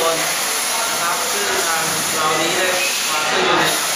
ยนนะครับซึ่งทางเรานี้ได้มาช่วยยนต์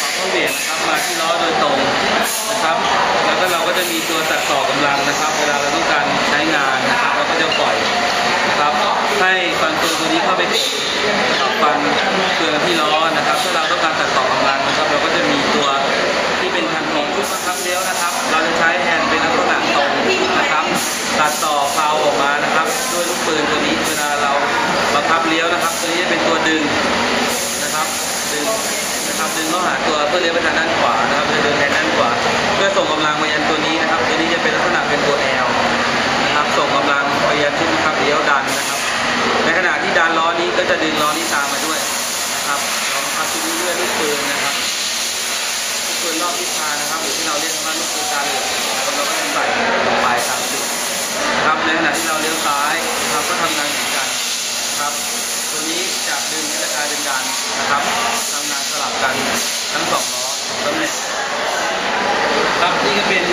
ของข้อเหวี่ยงนะครับมาที่ล้อโดยตรงนะครับ แล้วก็เราก็จะมีตัวตัดต่อกำลังนะครับ เวลาเราต้องการใช้งานนะครับเราก็จะปล่อยนะครับ ให้ฟันตัวตัวนี้เข้าไปติดกับฟันเกลือที่ล้อนะครับถ้าเราต้องการตัดต่อกำลังนะครับ เราก็จะมีตัวที่เป็นทันทีทุกครับเลี้ยวนะครับ เราจะใช้แฮนด์เป็นลักษณะตรง อบวิชานะครับหรือที่เราเรียกว่าลูกตาเหลืองนะครับเราก็จะใส่ลงไปตามจุดนะครับในขณะที่เราเลี้ยวซ้ายนะครับก็ทำงานเหมือนกันนะครับ ตัวนี้จะดึงให้กายเป็นดันนะครับทำงานสลับกันทั้งสองล้อตำแหน่งครับนี่ก็เป็น